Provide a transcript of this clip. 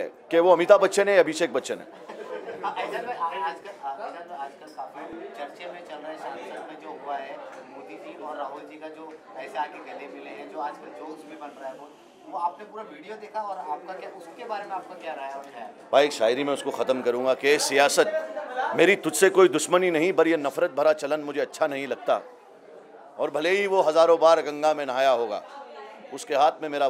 कि वो अमिताभ बच्चन है अभिषेक बच्चन है? भाई शायरी में उसको ख़त्म करूँगा कि सियासत मेरी तुझसे कोई दुश्मनी नहीं, पर यह नफ़रत भरा चलन मुझे अच्छा नहीं लगता। और भले ही वो हज़ारों बार गंगा में नहाया होगा, उसके हाथ में मेरा